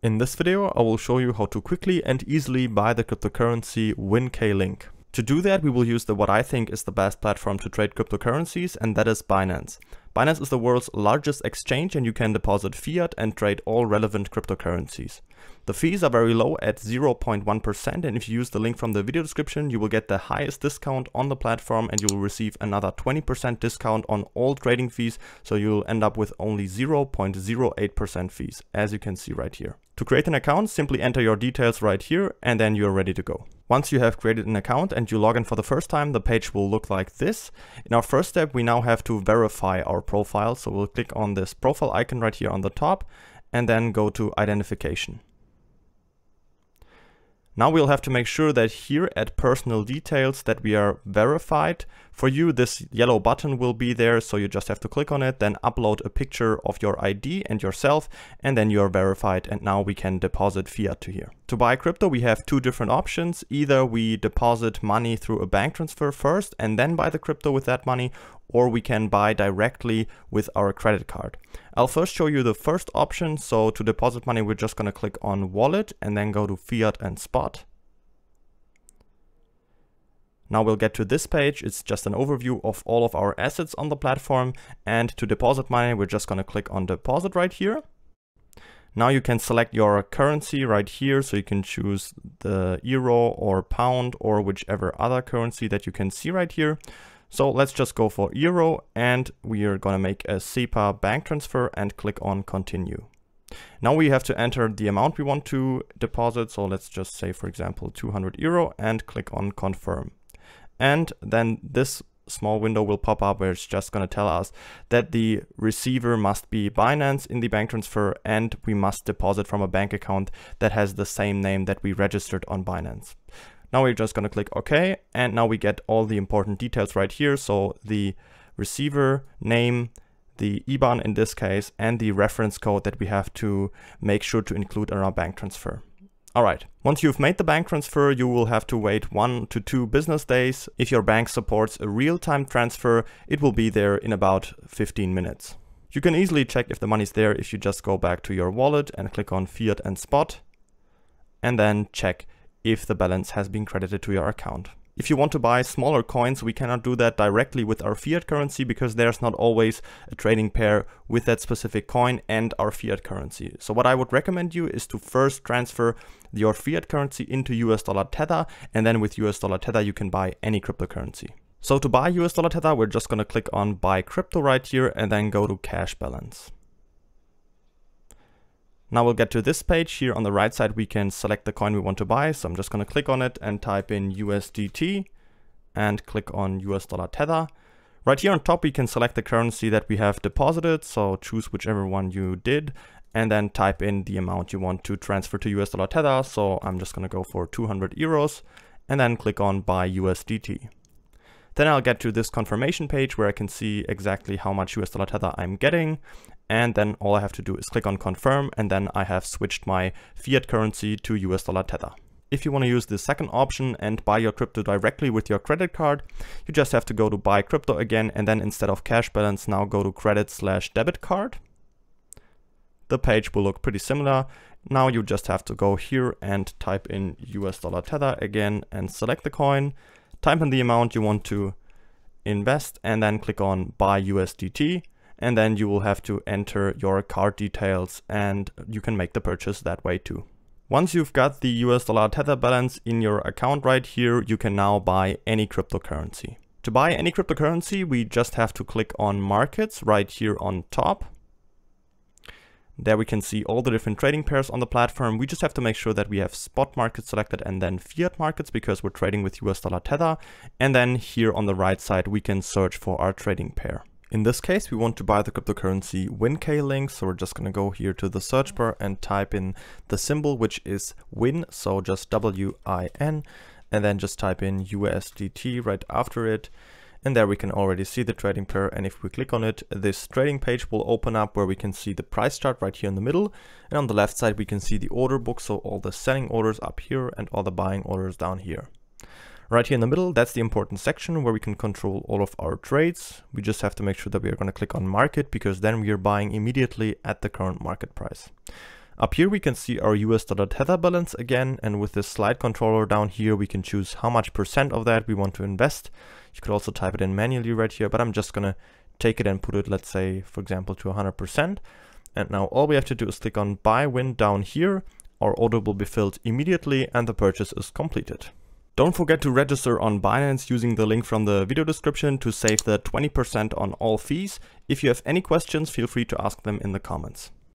In this video, I will show you how to quickly and easily buy the cryptocurrency WINkLink. To do that, we will use the what I think is the best platform to trade cryptocurrencies, and that is Binance. Binance is the world's largest exchange and you can deposit fiat and trade all relevant cryptocurrencies. The fees are very low at 0.1% and if you use the link from the video description, you will get the highest discount on the platform and you will receive another 20% discount on all trading fees, so you'll end up with only 0.08% fees, as you can see right here. To create an account, simply enter your details right here and then you're ready to go. Once you have created an account and you log in for the first time, the page will look like this. In our first step, we now have to verify our profile. So we'll click on this profile icon right here on the top and then go to identification. Now we'll have to make sure that here at personal details that we are verified. For you, this yellow button will be there, so you just have to click on it, then upload a picture of your ID and yourself, and then you're verified, and now we can deposit fiat to here. To buy crypto, we have two different options. Either we deposit money through a bank transfer first and then buy the crypto with that money, or we can buy directly with our credit card. I'll first show you the first option. So to deposit money, we're just going to click on wallet and then go to fiat and spot. Now we'll get to this page. It's just an overview of all of our assets on the platform. And to deposit money, we're just going to click on deposit right here. Now you can select your currency right here. So you can choose the euro or pound or whichever other currency that you can see right here. So let's just go for euro and we are going to make a SEPA bank transfer and click on continue. Now we have to enter the amount we want to deposit. So let's just say, for example, 200 euro and click on confirm. And then this small window will pop up where it's just going to tell us that the receiver must be Binance in the bank transfer and we must deposit from a bank account that has the same name that we registered on Binance. Now we're just going to click OK. And now we get all the important details right here. So the receiver name, the IBAN in this case, and the reference code that we have to make sure to include in our bank transfer. All right, once you've made the bank transfer, you will have to wait one to two business days. If your bank supports a real-time transfer, it will be there in about 15 minutes. You can easily check if the money's there if you just go back to your wallet and click on fiat and spot, and then check if the balance has been credited to your account. If you want to buy smaller coins, we cannot do that directly with our fiat currency because there's not always a trading pair with that specific coin and our fiat currency. So what I would recommend you is to first transfer your fiat currency into US dollar Tether and then with US dollar Tether you can buy any cryptocurrency. So to buy US dollar Tether, we're just going to click on buy crypto right here and then go to cash balance. Now we'll get to this page. Here on the right side, we can select the coin we want to buy. So I'm just going to click on it and type in USDT and click on US dollar tether. Right here on top, we can select the currency that we have deposited. So choose whichever one you did and then type in the amount you want to transfer to US dollar tether. So I'm just going to go for 200 euros and then click on buy USDT. Then I'll get to this confirmation page where I can see exactly how much US dollar tether I'm getting. And then all I have to do is click on confirm and then I have switched my fiat currency to US dollar tether. If you want to use the second option and buy your crypto directly with your credit card, you just have to go to buy crypto again and then instead of cash balance now go to credit slash debit card. The page will look pretty similar. Now you just have to go here and type in US dollar tether again and select the coin type in the amount you want to invest and then click on buy USDT and then you will have to enter your card details and you can make the purchase that way too. Once you've got the US dollar tether balance in your account right here, you can now buy any cryptocurrency. To buy any cryptocurrency, we just have to click on markets right here on top there we can see all the different trading pairs on the platform. We just have to make sure that we have spot markets selected and then fiat markets because we're trading with US dollar Tether. And then here on the right side, we can search for our trading pair. In this case, we want to buy the cryptocurrency WINkLink. So we're just going to go here to the search bar and type in the symbol, which is Win. So just W-I-N and then just type in USDT right after it. And there we can already see the trading pair. And if we click on it, this trading page will open up where we can see the price chart right here in the middle. And on the left side, we can see the order book. So all the selling orders up here and all the buying orders down here. Right here in the middle, that's the important section where we can control all of our trades. We just have to make sure that we are going to click on market because then we are buying immediately at the current market price. Up here we can see our US dollar tether balance again and with this slide controller down here we can choose how much percent of that we want to invest. You could also type it in manually right here but I'm just gonna take it and put it let's say for example to 100% and now all we have to do is click on buy win down here. Our order will be filled immediately and the purchase is completed. Don't forget to register on Binance using the link from the video description to save the 20% on all fees. If you have any questions, feel free to ask them in the comments.